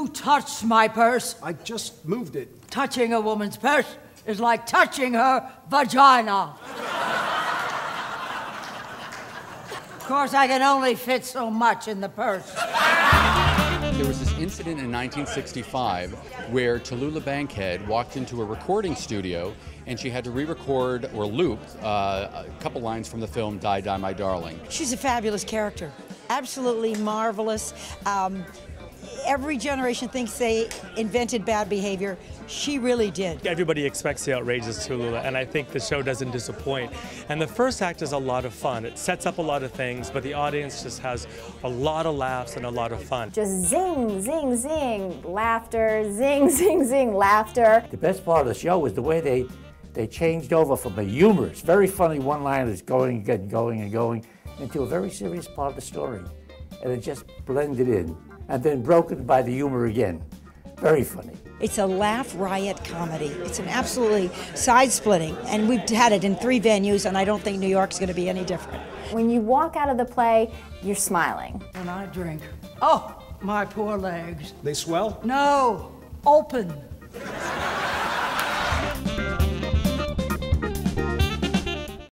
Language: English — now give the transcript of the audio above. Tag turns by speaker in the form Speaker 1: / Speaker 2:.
Speaker 1: You touched my purse.
Speaker 2: I just moved it.
Speaker 1: Touching a woman's purse is like touching her vagina. of course, I can only fit so much in the purse.
Speaker 3: There was this incident in 1965 where Tallulah Bankhead walked into a recording studio and she had to re record or loop uh, a couple lines from the film Die, Die, My Darling.
Speaker 4: She's a fabulous character. Absolutely marvelous. Um, every generation thinks they invented bad behavior. She really did.
Speaker 5: Everybody expects the outrageous Tallulah, and I think the show doesn't disappoint. And the first act is a lot of fun. It sets up a lot of things, but the audience just has a lot of laughs and a lot of fun.
Speaker 6: Just zing, zing, zing, laughter, zing, zing, zing, laughter.
Speaker 7: The best part of the show was the way they they changed over from a humorous, very funny one-liners going and going and going into a very serious part of the story. And it just blended in and then broken by the humor again. Very funny.
Speaker 4: It's a laugh riot comedy. It's an absolutely side splitting, and we've had it in three venues, and I don't think New York's going to be any different.
Speaker 6: When you walk out of the play, you're smiling.
Speaker 1: When I drink, oh, my poor legs.
Speaker 2: They swell?
Speaker 1: No, open.